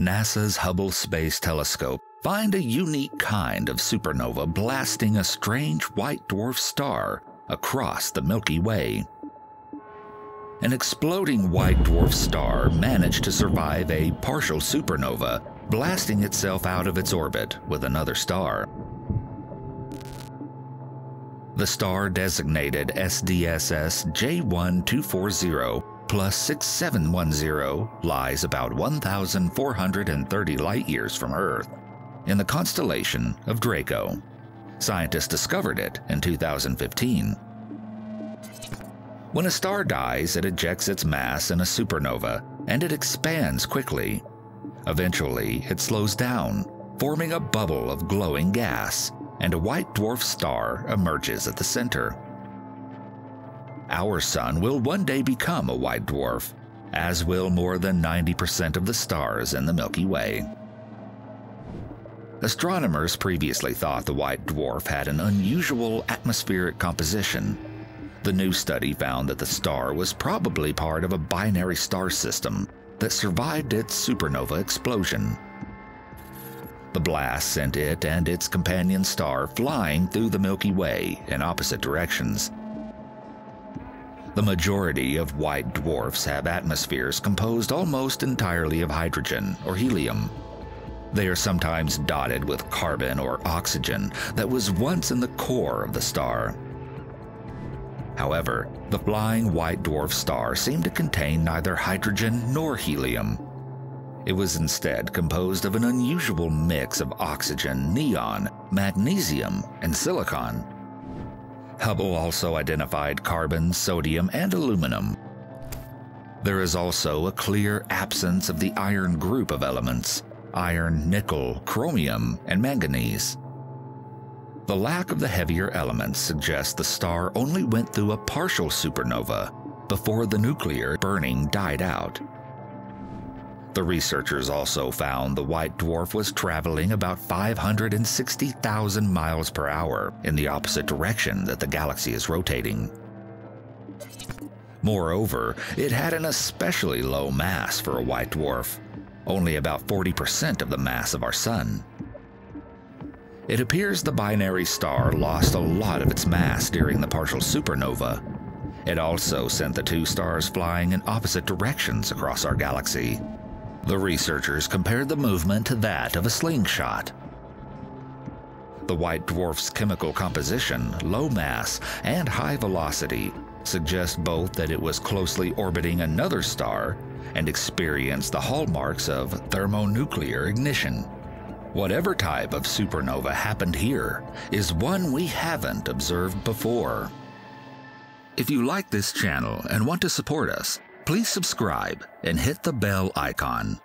NASA's Hubble Space Telescope find a unique kind of supernova blasting a strange white dwarf star across the Milky Way. An exploding white dwarf star managed to survive a partial supernova, blasting itself out of its orbit with another star. The star designated SDSS J1240 plus 6710 lies about 1,430 light years from Earth in the constellation of Draco. Scientists discovered it in 2015. When a star dies, it ejects its mass in a supernova and it expands quickly. Eventually, it slows down, forming a bubble of glowing gas, and a white dwarf star emerges at the center. Our sun will one day become a white dwarf, as will more than 90% of the stars in the Milky Way. Astronomers previously thought the white dwarf had an unusual atmospheric composition. The new study found that the star was probably part of a binary star system that survived its supernova explosion. The blast sent it and its companion star flying through the Milky Way in opposite directions, the majority of white dwarfs have atmospheres composed almost entirely of hydrogen or helium. They are sometimes dotted with carbon or oxygen that was once in the core of the star. However, the flying white dwarf star seemed to contain neither hydrogen nor helium. It was instead composed of an unusual mix of oxygen, neon, magnesium, and silicon. Hubble also identified carbon, sodium, and aluminum. There is also a clear absence of the iron group of elements iron, nickel, chromium, and manganese. The lack of the heavier elements suggests the star only went through a partial supernova before the nuclear burning died out. The researchers also found the white dwarf was traveling about 560,000 miles per hour in the opposite direction that the galaxy is rotating. Moreover, it had an especially low mass for a white dwarf, only about 40% of the mass of our Sun. It appears the binary star lost a lot of its mass during the partial supernova. It also sent the two stars flying in opposite directions across our galaxy. The researchers compared the movement to that of a slingshot. The white dwarf's chemical composition, low mass, and high velocity suggest both that it was closely orbiting another star and experienced the hallmarks of thermonuclear ignition. Whatever type of supernova happened here is one we haven't observed before. If you like this channel and want to support us, please subscribe and hit the bell icon.